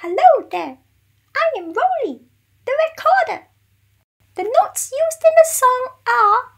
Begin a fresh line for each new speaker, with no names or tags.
Hello there. I am Rolly, the recorder. The notes used in the song are